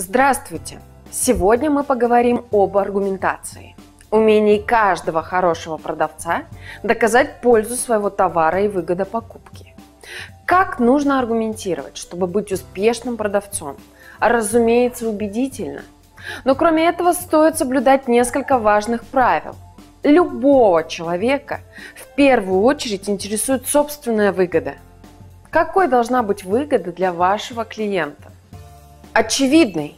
Здравствуйте! Сегодня мы поговорим об аргументации. Умении каждого хорошего продавца доказать пользу своего товара и выгода покупки. Как нужно аргументировать, чтобы быть успешным продавцом? Разумеется, убедительно. Но кроме этого стоит соблюдать несколько важных правил. Любого человека в первую очередь интересует собственная выгода. Какой должна быть выгода для вашего клиента? Очевидной.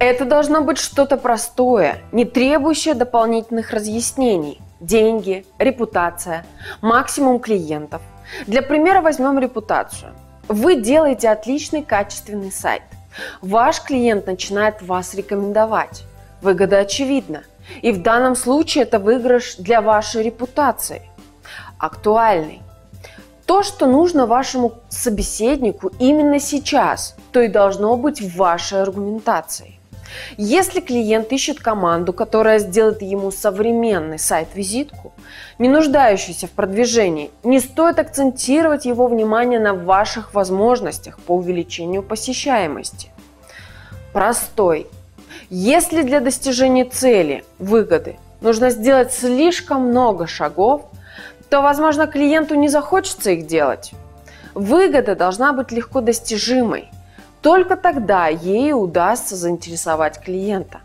Это должно быть что-то простое, не требующее дополнительных разъяснений. Деньги, репутация, максимум клиентов. Для примера возьмем репутацию. Вы делаете отличный качественный сайт. Ваш клиент начинает вас рекомендовать. Выгода очевидна. И в данном случае это выигрыш для вашей репутации. Актуальный. То, что нужно вашему собеседнику именно сейчас, то и должно быть в вашей аргументации. Если клиент ищет команду, которая сделает ему современный сайт-визитку, не нуждающийся в продвижении, не стоит акцентировать его внимание на ваших возможностях по увеличению посещаемости. Простой. Если для достижения цели, выгоды, нужно сделать слишком много шагов, то, возможно, клиенту не захочется их делать. Выгода должна быть легко достижимой. Только тогда ей удастся заинтересовать клиента.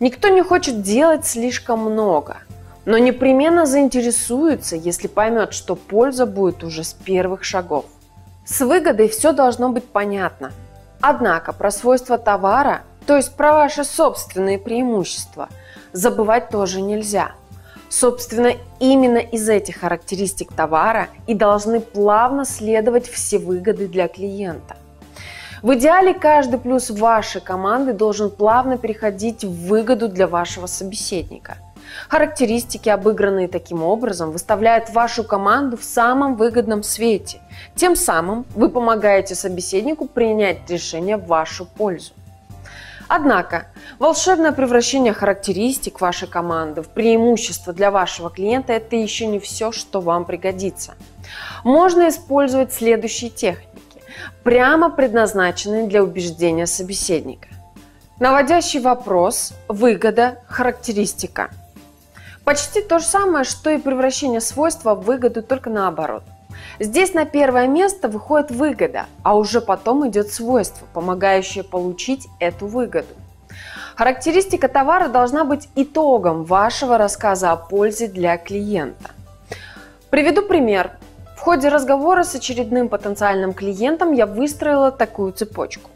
Никто не хочет делать слишком много, но непременно заинтересуется, если поймет, что польза будет уже с первых шагов. С выгодой все должно быть понятно. Однако про свойства товара, то есть про ваши собственные преимущества, забывать тоже нельзя – Собственно, именно из этих характеристик товара и должны плавно следовать все выгоды для клиента. В идеале каждый плюс вашей команды должен плавно переходить в выгоду для вашего собеседника. Характеристики, обыгранные таким образом, выставляют вашу команду в самом выгодном свете. Тем самым вы помогаете собеседнику принять решение в вашу пользу. Однако, волшебное превращение характеристик вашей команды в преимущество для вашего клиента – это еще не все, что вам пригодится. Можно использовать следующие техники, прямо предназначенные для убеждения собеседника. Наводящий вопрос, выгода, характеристика. Почти то же самое, что и превращение свойства в выгоду, только наоборот – Здесь на первое место выходит выгода, а уже потом идет свойство, помогающее получить эту выгоду. Характеристика товара должна быть итогом вашего рассказа о пользе для клиента. Приведу пример. Ходе разговора с очередным потенциальным клиентом я выстроила такую цепочку.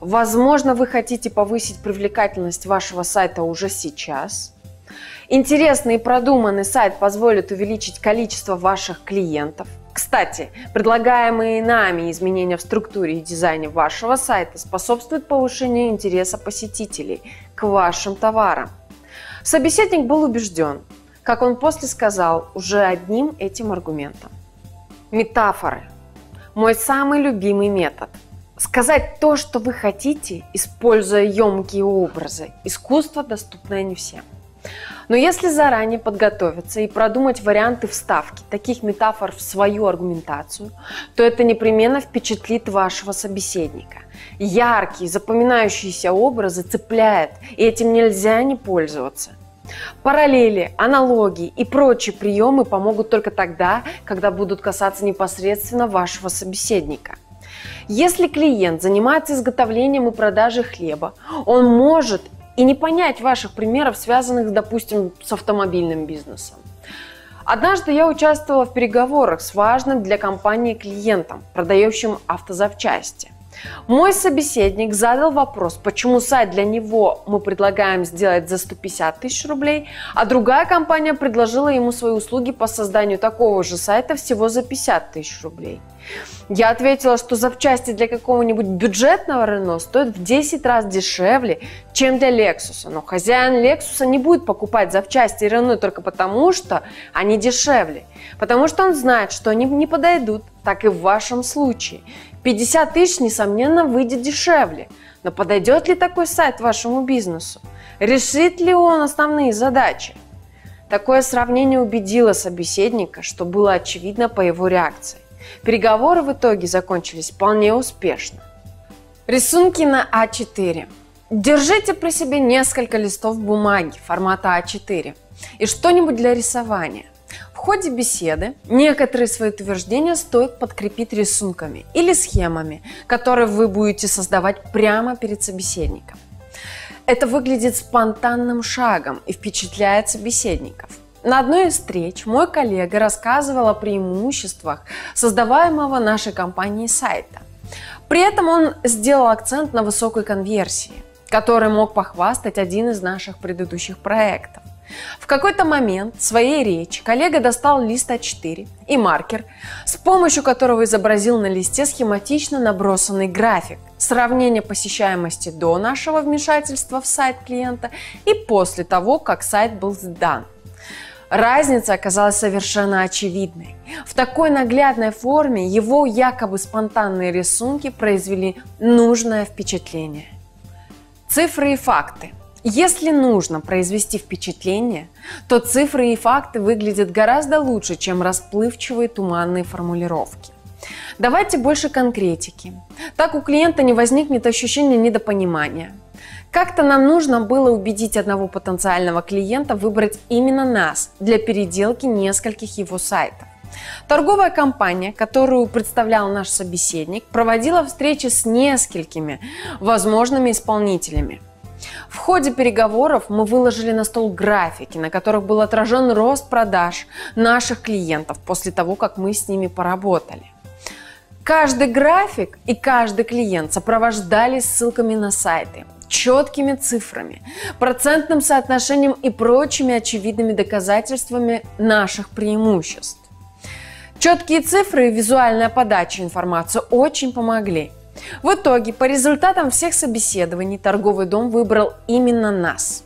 Возможно, вы хотите повысить привлекательность вашего сайта уже сейчас – Интересный и продуманный сайт позволит увеличить количество ваших клиентов. Кстати, предлагаемые нами изменения в структуре и дизайне вашего сайта способствуют повышению интереса посетителей к вашим товарам. Собеседник был убежден, как он после сказал, уже одним этим аргументом. Метафоры. Мой самый любимый метод. Сказать то, что вы хотите, используя емкие образы. Искусство, доступное не всем. Но если заранее подготовиться и продумать варианты вставки таких метафор в свою аргументацию, то это непременно впечатлит вашего собеседника. Яркие, запоминающиеся образы цепляют, и этим нельзя не пользоваться. Параллели, аналогии и прочие приемы помогут только тогда, когда будут касаться непосредственно вашего собеседника. Если клиент занимается изготовлением и продажей хлеба, он может и не понять ваших примеров, связанных, допустим, с автомобильным бизнесом. Однажды я участвовала в переговорах с важным для компании клиентом, продающим автозапчасти. Мой собеседник задал вопрос, почему сайт для него мы предлагаем сделать за 150 тысяч рублей, а другая компания предложила ему свои услуги по созданию такого же сайта всего за 50 тысяч рублей. Я ответила, что запчасти для какого-нибудь бюджетного Рено стоят в 10 раз дешевле, чем для Lexus. Но хозяин Lexus не будет покупать запчасти Рено только потому, что они дешевле. Потому что он знает, что они не подойдут, так и в вашем случае. 50 тысяч, несомненно, выйдет дешевле. Но подойдет ли такой сайт вашему бизнесу? Решит ли он основные задачи? Такое сравнение убедило собеседника, что было очевидно по его реакции. Переговоры в итоге закончились вполне успешно. Рисунки на А4. Держите при себе несколько листов бумаги формата А4 и что-нибудь для рисования. Ходе беседы некоторые свои утверждения стоит подкрепить рисунками или схемами, которые вы будете создавать прямо перед собеседником. Это выглядит спонтанным шагом и впечатляет собеседников. На одной из встреч мой коллега рассказывал о преимуществах создаваемого нашей компанией сайта. При этом он сделал акцент на высокой конверсии – который мог похвастать один из наших предыдущих проектов. В какой-то момент своей речи коллега достал лист А4 и маркер, с помощью которого изобразил на листе схематично набросанный график сравнения посещаемости до нашего вмешательства в сайт клиента и после того, как сайт был сдан. Разница оказалась совершенно очевидной. В такой наглядной форме его якобы спонтанные рисунки произвели нужное впечатление – Цифры и факты. Если нужно произвести впечатление, то цифры и факты выглядят гораздо лучше, чем расплывчивые туманные формулировки. Давайте больше конкретики. Так у клиента не возникнет ощущения недопонимания. Как-то нам нужно было убедить одного потенциального клиента выбрать именно нас для переделки нескольких его сайтов. Торговая компания, которую представлял наш собеседник, проводила встречи с несколькими возможными исполнителями. В ходе переговоров мы выложили на стол графики, на которых был отражен рост продаж наших клиентов после того, как мы с ними поработали. Каждый график и каждый клиент сопровождались ссылками на сайты, четкими цифрами, процентным соотношением и прочими очевидными доказательствами наших преимуществ. Четкие цифры и визуальная подача информации очень помогли. В итоге, по результатам всех собеседований, торговый дом выбрал именно нас.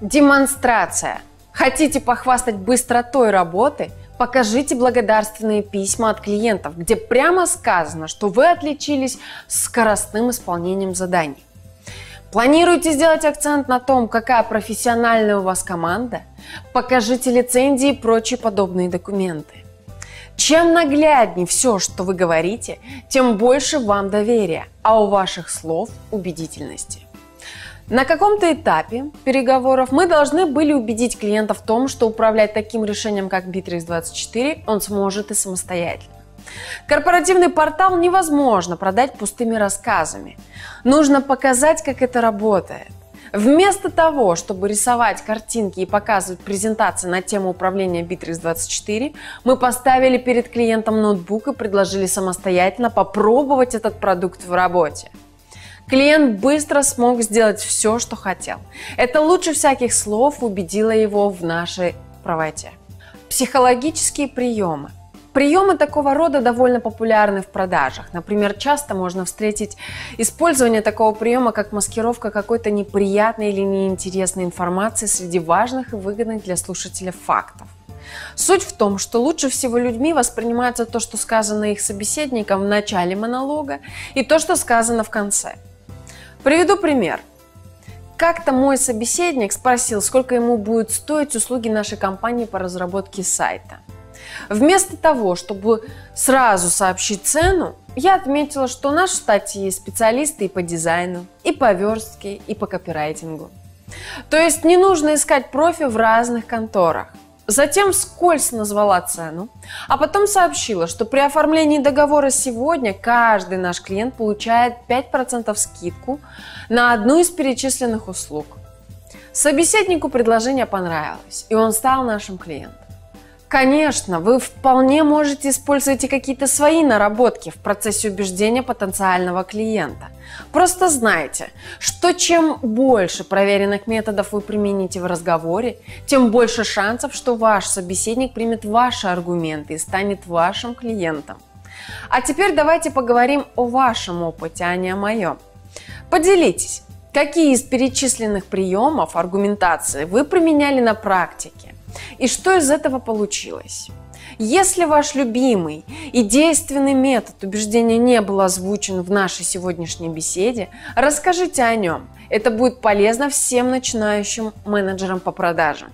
Демонстрация. Хотите похвастать быстротой работы? Покажите благодарственные письма от клиентов, где прямо сказано, что вы отличились скоростным исполнением заданий. Планируете сделать акцент на том, какая профессиональная у вас команда? Покажите лицензии и прочие подобные документы. Чем нагляднее все, что вы говорите, тем больше вам доверия, а у ваших слов убедительности. На каком-то этапе переговоров мы должны были убедить клиента в том, что управлять таким решением, как Bittrex24, он сможет и самостоятельно. Корпоративный портал невозможно продать пустыми рассказами. Нужно показать, как это работает. Вместо того, чтобы рисовать картинки и показывать презентации на тему управления Bittrex24, мы поставили перед клиентом ноутбук и предложили самостоятельно попробовать этот продукт в работе. Клиент быстро смог сделать все, что хотел. Это лучше всяких слов убедило его в нашей правоте. Психологические приемы – Приемы такого рода довольно популярны в продажах. Например, часто можно встретить использование такого приема, как маскировка какой-то неприятной или неинтересной информации среди важных и выгодных для слушателя фактов. Суть в том, что лучше всего людьми воспринимается то, что сказано их собеседником в начале монолога, и то, что сказано в конце. Приведу пример. Как-то мой собеседник спросил, сколько ему будет стоить услуги нашей компании по разработке сайта. Вместо того, чтобы сразу сообщить цену, я отметила, что у нас в штате есть специалисты и по дизайну, и по верстке, и по копирайтингу. То есть не нужно искать профи в разных конторах. Затем вскользь назвала цену, а потом сообщила, что при оформлении договора сегодня каждый наш клиент получает 5% скидку на одну из перечисленных услуг. Собеседнику предложение понравилось, и он стал нашим клиентом. Конечно, вы вполне можете использовать и какие-то свои наработки в процессе убеждения потенциального клиента. Просто знайте, что чем больше проверенных методов вы примените в разговоре, тем больше шансов, что ваш собеседник примет ваши аргументы и станет вашим клиентом. А теперь давайте поговорим о вашем опыте, а не о моем. Поделитесь, какие из перечисленных приемов аргументации вы применяли на практике и что из этого получилось? Если ваш любимый и действенный метод убеждения не был озвучен в нашей сегодняшней беседе, расскажите о нем. Это будет полезно всем начинающим менеджерам по продажам.